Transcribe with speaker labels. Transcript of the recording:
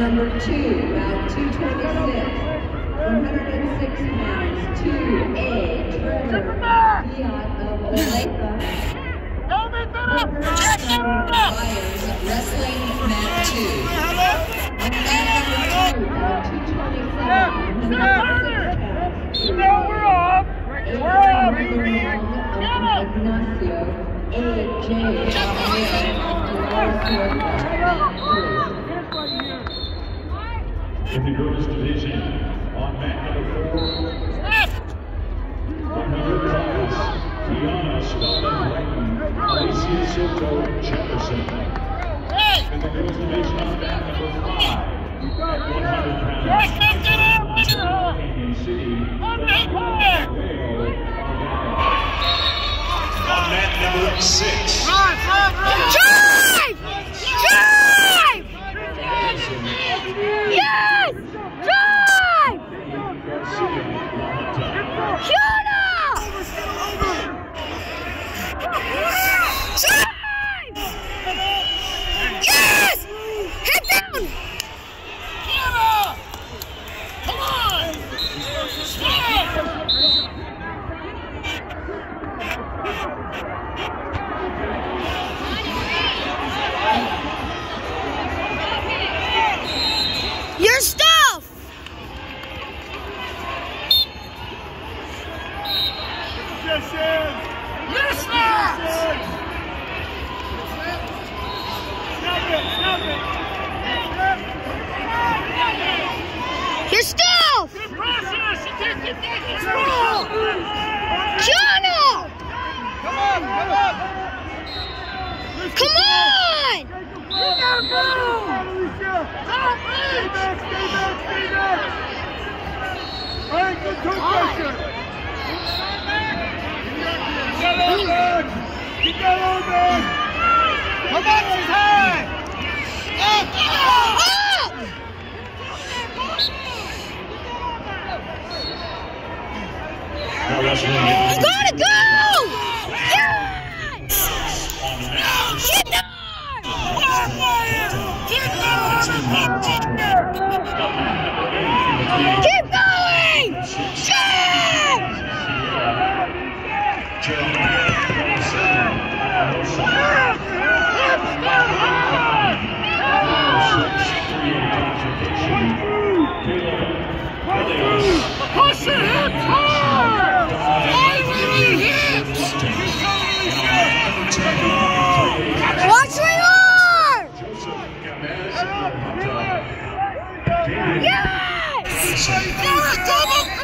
Speaker 1: number two, about 226. 106 pounds, 2A, Trevor Fiat of Olathe. Wrestling mat two. And then number two, about 227. 106 pounds.
Speaker 2: No, we're off. We're off. Get up.
Speaker 1: Ignacio, AJ
Speaker 3: In the girls division, on mat number four, 100 pounds, Tiana Spelman Whiten, Alicia Soto Jefferson. In the girls division, on mat number five, at 100 pounds, Canyon City, On mat number six,
Speaker 2: Yes! Drive!
Speaker 3: Garcia, Lahontan.
Speaker 2: Kiahna! Drive! Yes! Head down! Kiahna! Come on! Drive! Your stuff! Your stuff! Your stuff! Kiahna!
Speaker 4: Come on, come on.
Speaker 2: Come on!
Speaker 4: You gotta go. Stay back, stay back, stay back. All right, good toe pressure. Keep that on back. Keep that on back. Come on, she's high.
Speaker 2: Up!
Speaker 3: Now wrestling in
Speaker 2: You gotta go! Yes! Get Keep going! Yeah! Push Yes!